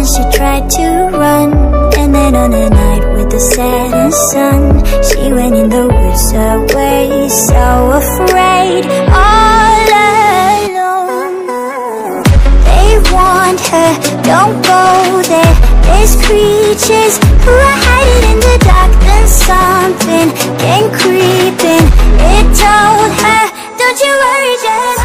and she tried to run And then on a night with the setting sun She went in the woods away, so afraid All alone. They want her, don't go there. There's creatures who are hiding in the dark Then something came creeping. It told her, don't you worry, just